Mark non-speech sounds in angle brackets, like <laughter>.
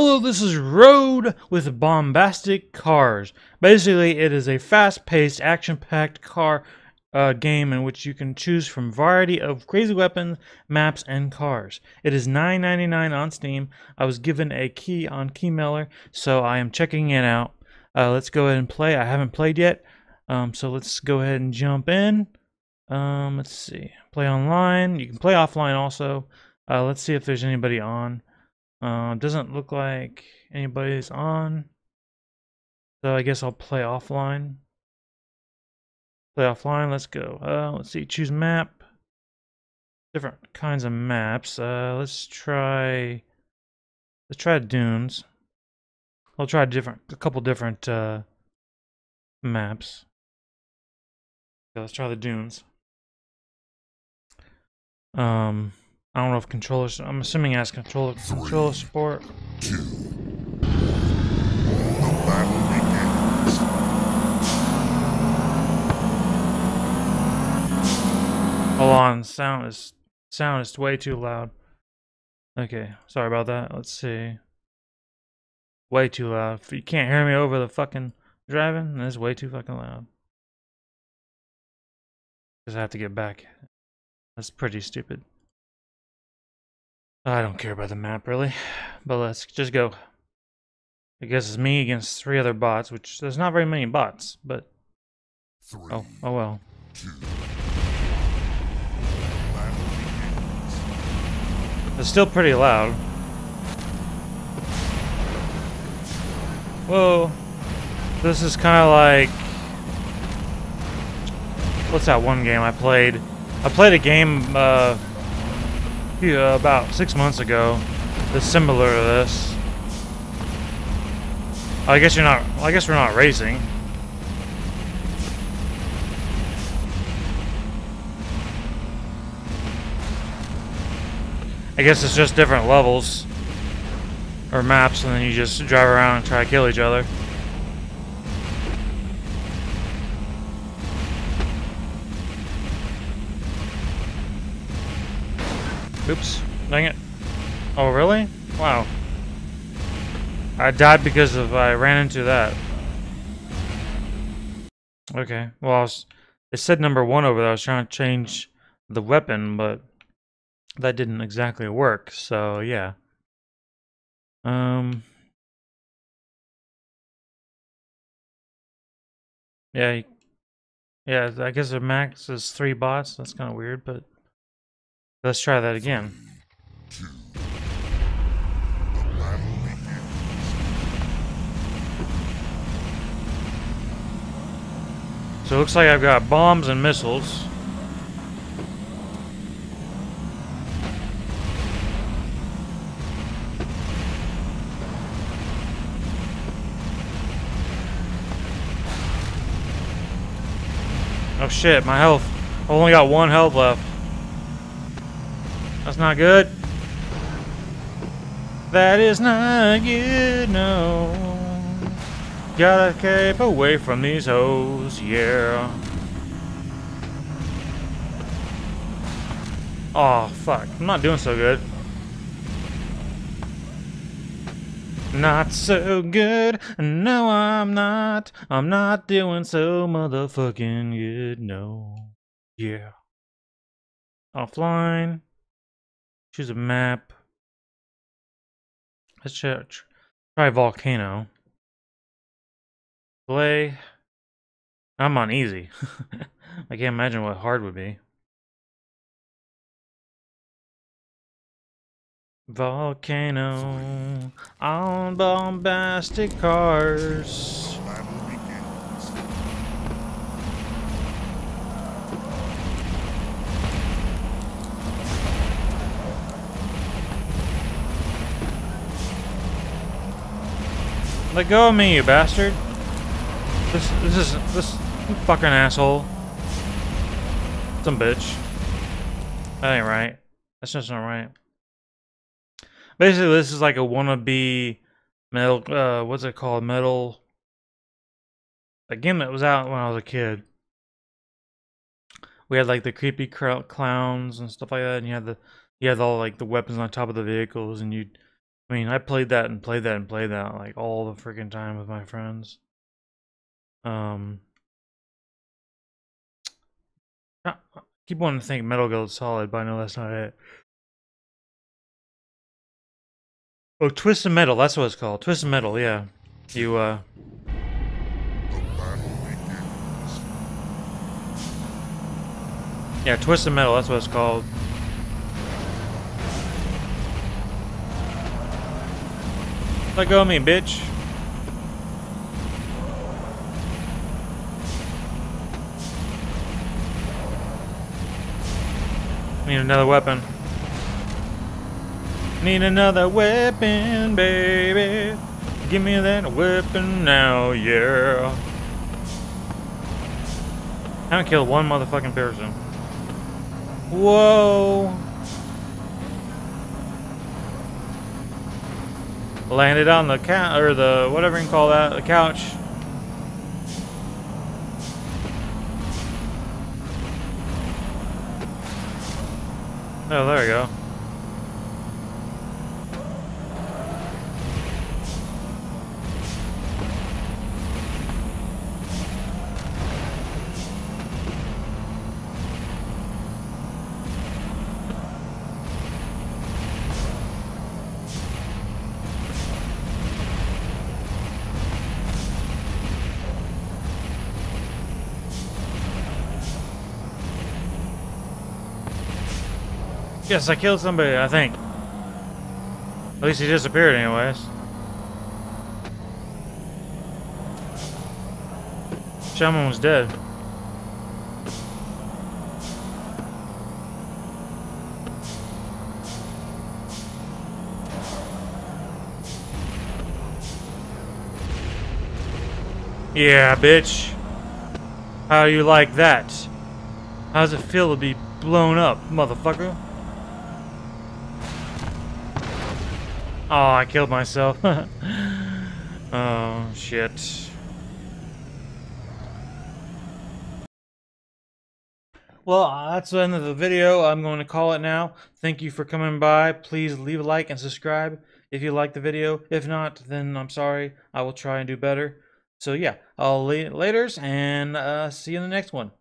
Hello, this is Rode with Bombastic Cars. Basically, it is a fast-paced, action-packed car uh, game in which you can choose from variety of crazy weapons, maps, and cars. It is $9.99 on Steam. I was given a key on Keymailer, so I am checking it out. Uh, let's go ahead and play. I haven't played yet, um, so let's go ahead and jump in. Um, let's see. Play online. You can play offline also. Uh, let's see if there's anybody on. Uh, doesn't look like anybody's on. So I guess I'll play offline. Play offline, let's go. Uh, let's see, choose map. Different kinds of maps. Uh, let's try, let's try dunes. I'll try different, a couple different uh, maps. So let's try the dunes. Um, I don't know if controllers. I'm assuming it has controller controller support. Two. The battle begins. Hold on, sound is sound is way too loud. Okay, sorry about that. Let's see. Way too loud. If you can't hear me over the fucking driving, then it's way too fucking loud. Just have to get back. That's pretty stupid. I don't care about the map really, but let's just go. I guess it's me against three other bots, which there's not very many bots, but Three. oh, oh well. Two. It's still pretty loud. Whoa. This is kind of like... What's that one game I played? I played a game uh, uh, about six months ago that's similar to this. I guess you're not... I guess we're not racing. I guess it's just different levels or maps, and then you just drive around and try to kill each other. Oops, dang it. Oh, really? Wow. I died because of I ran into that. Okay, well, I was, it said number one over there. I was trying to change the weapon, but that didn't exactly work. So yeah. Um. Yeah. Yeah. I guess the max is three bots. That's kind of weird, but let's try that again. So it looks like I've got bombs and missiles. Oh shit, my health. I only got one health left. That's not good. That is not good, no. Gotta keep away from these hoes, yeah. Oh, fuck. I'm not doing so good. Not so good. No, I'm not. I'm not doing so motherfucking good, no. Yeah. Offline. Choose a map. Let's try, try Volcano. Play. I'm on easy. <laughs> I can't imagine what hard would be. Volcano on bombastic cars. Let go of me, you bastard. This, this is this fucking asshole. Some bitch. That ain't right. That's just not right. Basically, this is like a wannabe metal. Uh, what's it called? Metal. A game that was out when I was a kid. We had like the creepy cr- clowns and stuff like that, and you had the you had all like the weapons on top of the vehicles, and you'd I mean, I played that and played that and played that like all the freaking time with my friends. Um, I keep wanting to think Metal Gear Solid, but I know that's not it. Oh, Twist Twisted Metal, that's what it's called. Twist Twisted Metal, yeah. You, uh, yeah, Twisted Metal, that's what it's called. Let go of me, bitch. Need another weapon. Need another weapon, baby. Give me that weapon now, yeah. I haven't killed one motherfucking person. Whoa. Landed on the couch, or the, whatever you call that, the couch. Oh, there we go. Yes, I killed somebody, I think. At least he disappeared anyways. Shaman was dead. Yeah, bitch. How you like that? How does it feel to be blown up, motherfucker? Oh, I killed myself. <laughs> oh, shit. Well, that's the end of the video. I'm going to call it now. Thank you for coming by. Please leave a like and subscribe if you like the video. If not, then I'm sorry. I will try and do better. So yeah, I'll leave laters and uh, see you in the next one.